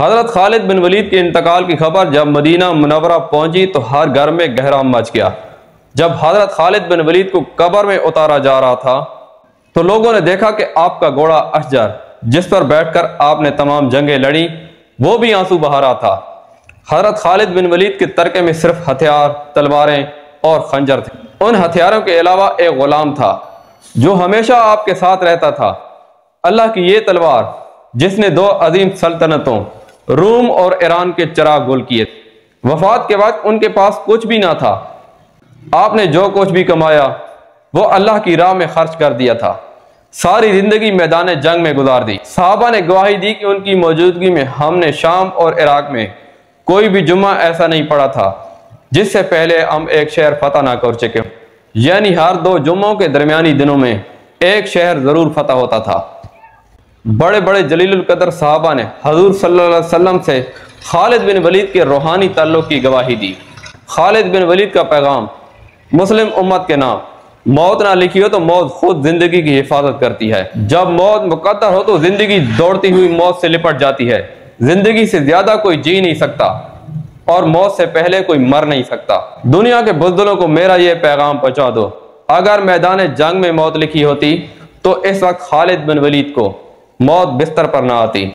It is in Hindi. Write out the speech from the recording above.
हज़रत खालिद बिन वलीद के इंतकाल की खबर जब मदीना मुनवरा पहुँची तो हर घर में गहरा मच गया। जब हज़रत खालिद बिन वलीद को कबर में उतारा जा रहा था तो लोगों ने देखा कि आपका घोड़ा अशजर, जिस पर बैठकर आपने तमाम जंगें लड़ी, वो भी आँसू बहा रहा था। हज़रत खालिद बिन वलीद के तरके में सिर्फ़ हथियार, तलवारें और खंजर थे। उन हथियारों के अलावा एक गुलाम था, जो हमेशा आपके साथ रहता था। अल्लाह की ये तलवार, जिसने दो अजीम सल्तनतों रूम और ईरान के चराग गोल किए वफात के बाद उनके पास कुछ भी ना था। आपने जो कुछ भी कमाया, वो अल्लाह की राह में खर्च कर दिया था। सारी ज़िंदगी मैदान जंग में गुजार दी। साहबा ने गवाही दी कि उनकी मौजूदगी में हमने शाम और इराक में कोई भी जुम्मा ऐसा नहीं पड़ा था, जिससे पहले हम एक शहर फतह ना कर चुके यानी हर दो जुम्मों के दरमियानी दिनों में एक शहर ज़रूर फतह होता था। बड़े बड़े जलील कदर साहबा ने हजूर वसल्लम से खालिद बिन वलीद के रूहानी ताल्लुक की गवाही दी। खालिद बिन वलीद का पैगाम, मुस्लिम उम्मत के नाम, मौत ना लिखी हो तो मौत खुद ज़िंदगी की हिफाजत करती है। जब मौत मुकदर हो तो ज़िंदगी दौड़ती हुई मौत से लिपट जाती है। ज़िंदगी से ज़्यादा कोई जी नहीं सकता और मौत से पहले कोई मर नहीं सकता। दुनिया के बुजदिलों को मेरा ये पैगाम पहुँचा दो। अगर मैदान जंग में मौत लिखी होती तो इस वक्त खालिद बिन वलीद को मौत बिस्तर पर ना आती।